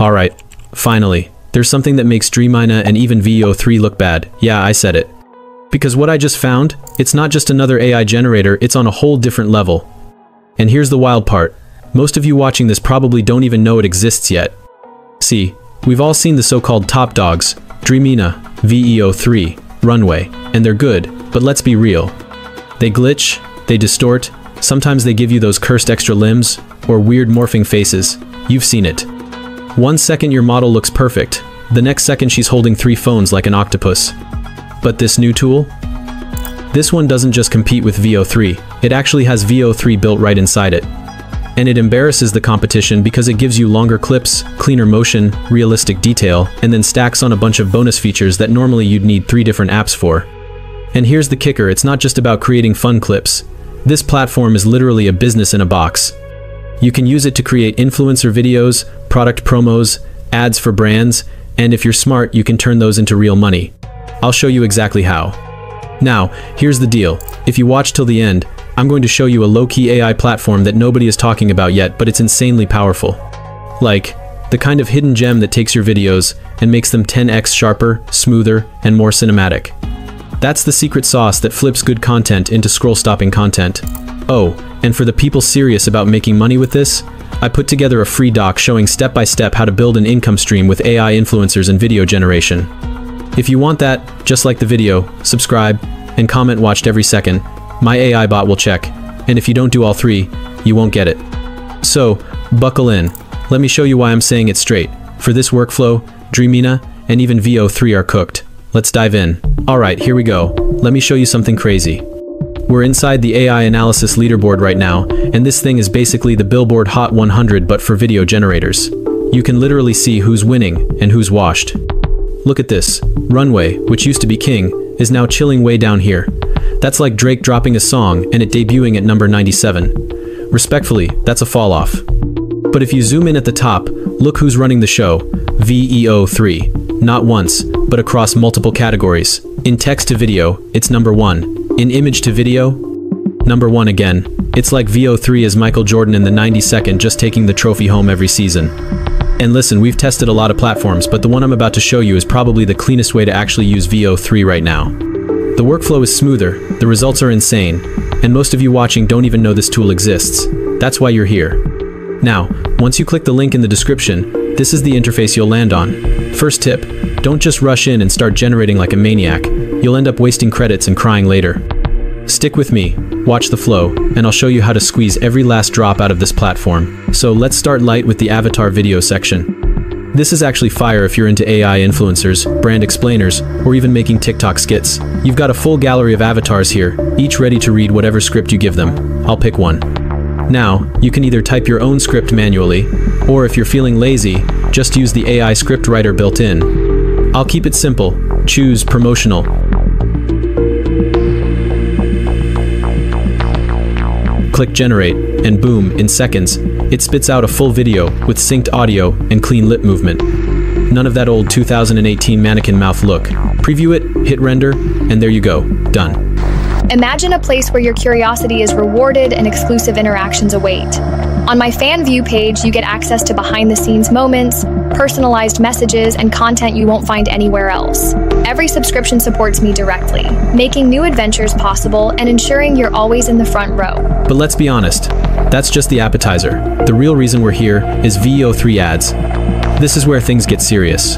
Alright, finally. There's something that makes Dreamina and even VEO3 look bad. Yeah, I said it. Because what I just found, it's not just another AI generator, it's on a whole different level. And here's the wild part. Most of you watching this probably don't even know it exists yet. See, we've all seen the so-called top dogs, Dreamina, VEO3, Runway, and they're good, but let's be real. They glitch, they distort, sometimes they give you those cursed extra limbs, or weird morphing faces. You've seen it. One second your model looks perfect, the next second she's holding three phones like an octopus. But this new tool? This one doesn't just compete with VEO3, it actually has VEO3 built right inside it. And it embarrasses the competition because it gives you longer clips, cleaner motion, realistic detail, and then stacks on a bunch of bonus features that normally you'd need three different apps for. And here's the kicker, it's not just about creating fun clips. This platform is literally a business in a box. You can use it to create influencer videos, product promos, ads for brands, and if you're smart, you can turn those into real money. I'll show you exactly how. Now, here's the deal. If you watch till the end, I'm going to show you a low-key AI platform that nobody is talking about yet, but it's insanely powerful. Like, the kind of hidden gem that takes your videos and makes them 10x sharper, smoother, and more cinematic. That's the secret sauce that flips good content into scroll-stopping content. Oh, and for the people serious about making money with this, I put together a free doc showing step-by-step how to build an income stream with AI influencers and video generation. If you want that, just like the video, subscribe, and comment watched every second, my AI bot will check, and if you don't do all three, you won't get it. So, buckle in. Let me show you why I'm saying it straight. For this workflow, Dreamina and even VEO3 are cooked. Let's dive in. Alright, here we go. Let me show you something crazy. We're inside the AI analysis leaderboard right now, and this thing is basically the Billboard Hot 100 but for video generators. You can literally see who's winning and who's washed. Look at this. Runway, which used to be king, is now chilling way down here. That's like Drake dropping a song and it debuting at number 97. Respectfully, that's a fall off. But if you zoom in at the top, look who's running the show, VEO3. Not once, but across multiple categories. In text to video, it's number one. In image to video, number one again. It's like VEO3 is Michael Jordan in the 92nd just taking the trophy home every season. And listen, we've tested a lot of platforms, but the one I'm about to show you is probably the cleanest way to actually use VEO3 right now. The workflow is smoother, the results are insane, and most of you watching don't even know this tool exists. That's why you're here. Now, once you click the link in the description, this is the interface you'll land on. First tip, don't just rush in and start generating like a maniac. You'll end up wasting credits and crying later. Stick with me, watch the flow, and I'll show you how to squeeze every last drop out of this platform. So let's start light with the avatar video section. This is actually fire if you're into AI influencers, brand explainers, or even making TikTok skits. You've got a full gallery of avatars here, each ready to read whatever script you give them. I'll pick one. Now, you can either type your own script manually, or if you're feeling lazy, just use the AI script writer built in. I'll keep it simple. Choose promotional. Click generate, and boom, in seconds, it spits out a full video with synced audio and clean lip movement. None of that old 2018 mannequin mouth look. Preview it, hit render, and there you go, done. Imagine a place where your curiosity is rewarded and exclusive interactions await. On my Fanvue page, you get access to behind the scenes moments, personalized messages, and content you won't find anywhere else. Every subscription supports me directly, making new adventures possible and ensuring you're always in the front row. But let's be honest, that's just the appetizer. The real reason we're here is VEO3 ads. This is where things get serious.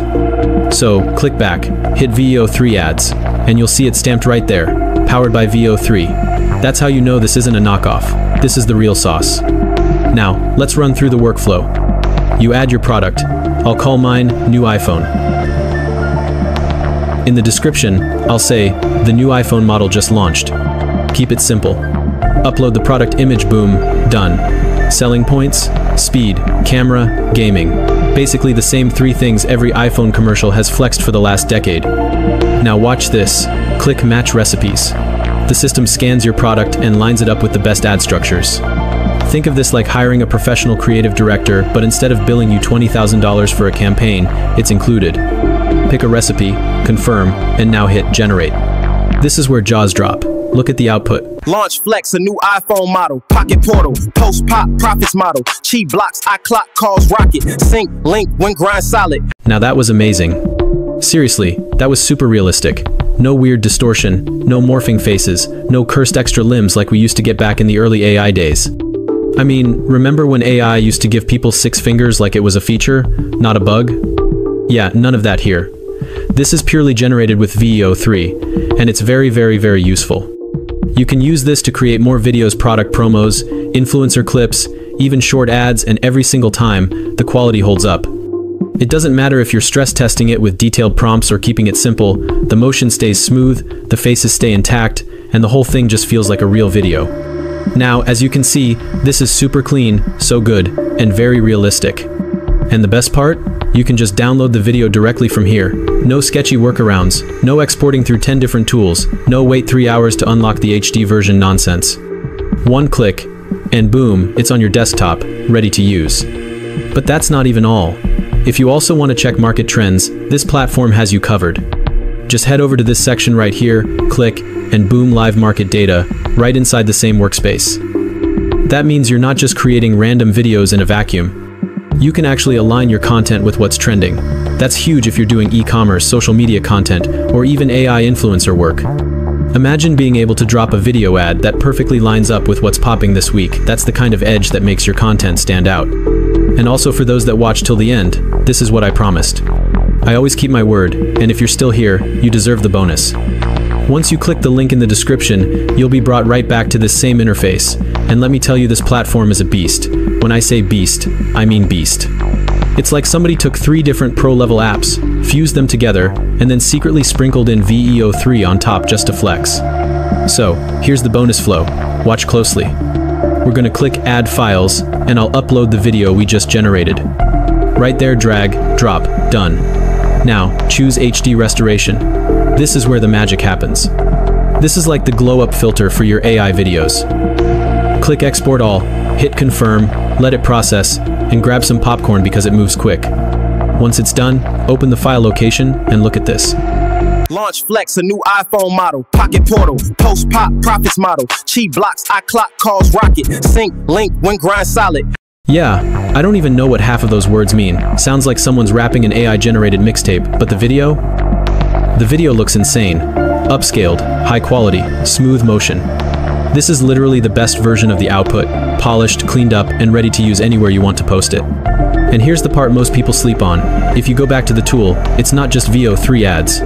So, click back, hit VEO3 ads, and you'll see it stamped right there, powered by VEO3. That's how you know this isn't a knockoff. This is the real sauce. Now, let's run through the workflow. You add your product. I'll call mine New iPhone. In the description, I'll say, the new iPhone model just launched. Keep it simple. Upload the product image boom, done. Selling points, speed, camera, gaming. Basically the same three things every iPhone commercial has flexed for the last decade. Now watch this. Click Match Recipes. The system scans your product and lines it up with the best ad structures. Think of this like hiring a professional creative director, but instead of billing you $20,000 for a campaign, it's included. Pick a recipe, confirm, and now hit Generate. This is where jaws drop. look at the output. Launch Flex, a new iPhone model. Pocket Portal, Post Pop, Profits model. Chi blocks, iClock calls Rocket. Sync, link, when grind solid. Now that was amazing. Seriously, that was super realistic. No weird distortion, no morphing faces, no cursed extra limbs like we used to get back in the early AI days. I mean, remember when AI used to give people six fingers like it was a feature, not a bug? Yeah, none of that here. This is purely generated with VEO3, and it's very very very useful. You can use this to create more videos product promos, influencer clips, even short ads, and every single time, the quality holds up. It doesn't matter if you're stress testing it with detailed prompts or keeping it simple, the motion stays smooth, the faces stay intact, and the whole thing just feels like a real video. Now, as you can see, this is super clean, so good, and very realistic. And the best part? You can just download the video directly from here. No sketchy workarounds, no exporting through 10 different tools, no wait 3 hours to unlock the HD version nonsense. One click, and boom, it's on your desktop, ready to use. But that's not even all. If you also want to check market trends, this platform has you covered. Just head over to this section right here, click, and boom live market data, right inside the same workspace. That means you're not just creating random videos in a vacuum. You can actually align your content with what's trending. That's huge if you're doing e-commerce, social media content, or even AI influencer work. Imagine being able to drop a video ad that perfectly lines up with what's popping this week. That's the kind of edge that makes your content stand out. And also for those that watch till the end, this is what I promised. I always keep my word, and if you're still here, you deserve the bonus. Once you click the link in the description, you'll be brought right back to this same interface. And let me tell you this platform is a beast. When I say beast, I mean beast. It's like somebody took three different pro-level apps, fused them together, and then secretly sprinkled in VEO3 on top just to flex. So, here's the bonus flow. Watch closely. We're gonna click Add Files, and I'll upload the video we just generated. Right there, drag, drop, done. Now, choose HD Restoration. This is where the magic happens. This is like the glow-up filter for your AI videos. Click Export All, hit Confirm, let it process, and grab some popcorn because it moves quick. Once it's done, open the file location and look at this. Launch Flex, a new iPhone model. Pocket Portal, Post Pop, Profits model. Chi blocks, iClock calls Rocket. Sync, link, when grind solid. Yeah, I don't even know what half of those words mean. Sounds like someone's rapping an AI-generated mixtape, but the video? The video looks insane. Upscaled, high quality, smooth motion. This is literally the best version of the output, polished, cleaned up, and ready to use anywhere you want to post it. And here's the part most people sleep on. If you go back to the tool, it's not just VEO3 ads.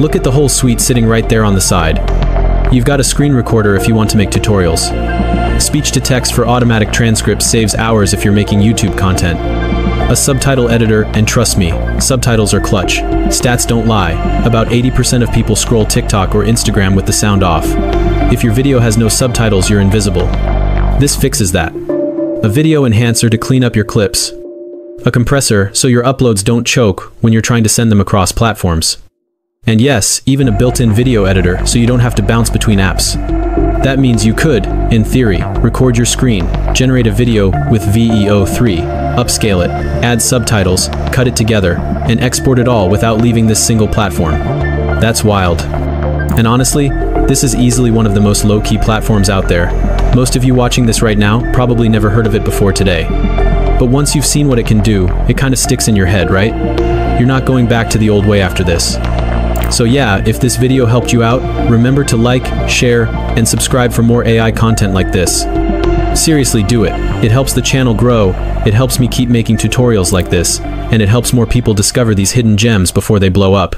Look at the whole suite sitting right there on the side. You've got a screen recorder if you want to make tutorials. Speech to text for automatic transcripts saves hours if you're making YouTube content a subtitle editor, and trust me, subtitles are clutch. Stats don't lie. About 80% of people scroll TikTok or Instagram with the sound off. If your video has no subtitles, you're invisible. This fixes that. A video enhancer to clean up your clips. A compressor so your uploads don't choke when you're trying to send them across platforms. And yes, even a built-in video editor so you don't have to bounce between apps. That means you could, in theory, record your screen, generate a video with VEO3, upscale it, add subtitles, cut it together, and export it all without leaving this single platform. That's wild. And honestly, this is easily one of the most low-key platforms out there. Most of you watching this right now probably never heard of it before today. But once you've seen what it can do, it kind of sticks in your head, right? You're not going back to the old way after this. So yeah, if this video helped you out, remember to like, share, and subscribe for more AI content like this. Seriously, do it. It helps the channel grow, it helps me keep making tutorials like this, and it helps more people discover these hidden gems before they blow up.